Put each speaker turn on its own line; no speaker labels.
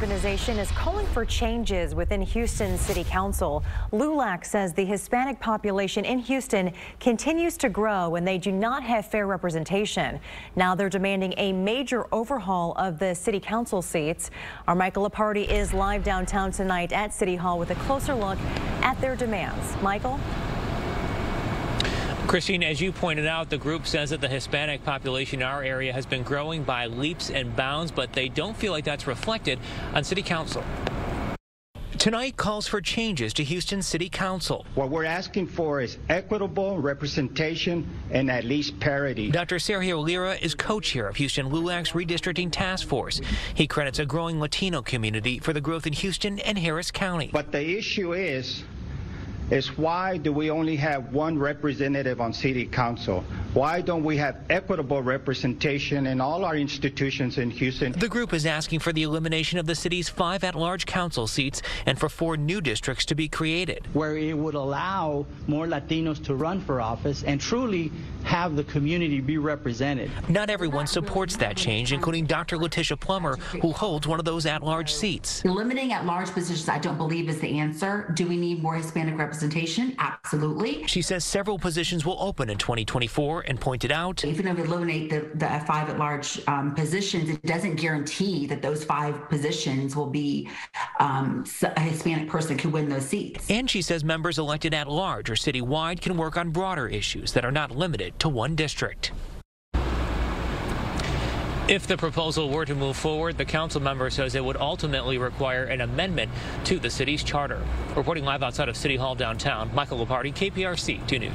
organization is calling for changes within Houston City Council. LULAC says the Hispanic population in Houston continues to grow and they do not have fair representation. Now they're demanding a major overhaul of the City Council seats. Our Michael Lopardi is live downtown tonight at City Hall with a closer look at their demands. Michael?
Christine, as you pointed out, the group says that the Hispanic population in our area has been growing by leaps and bounds, but they don't feel like that's reflected on City Council. Tonight calls for changes to Houston City Council.
What we're asking for is equitable representation and at least parity.
Dr. Sergio Lira is co-chair of Houston LULAC's redistricting task force. He credits a growing Latino community for the growth in Houston and Harris County.
But the issue is is why do we only have one representative on city council? Why don't we have equitable representation in all our institutions in Houston?
The group is asking for the elimination of the city's five at-large council seats and for four new districts to be created.
Where it would allow more Latinos to run for office and truly have the community be represented.
Not everyone supports that change, including Dr. Letitia Plummer, who holds one of those at-large seats.
Limiting at-large positions, I don't believe, is the answer. Do we need more Hispanic representation? Absolutely.
She says several positions will open in 2024 and pointed out
even if we eliminate the, the five at-large um, positions, it doesn't guarantee that those five positions will be um, a Hispanic person could win those seats.
And she says members elected at large or citywide can work on broader issues that are not limited to one district. If the proposal were to move forward, the council member says it would ultimately require an amendment to the city's charter. Reporting live outside of City Hall downtown, Michael Lopardi, KPRC 2 News.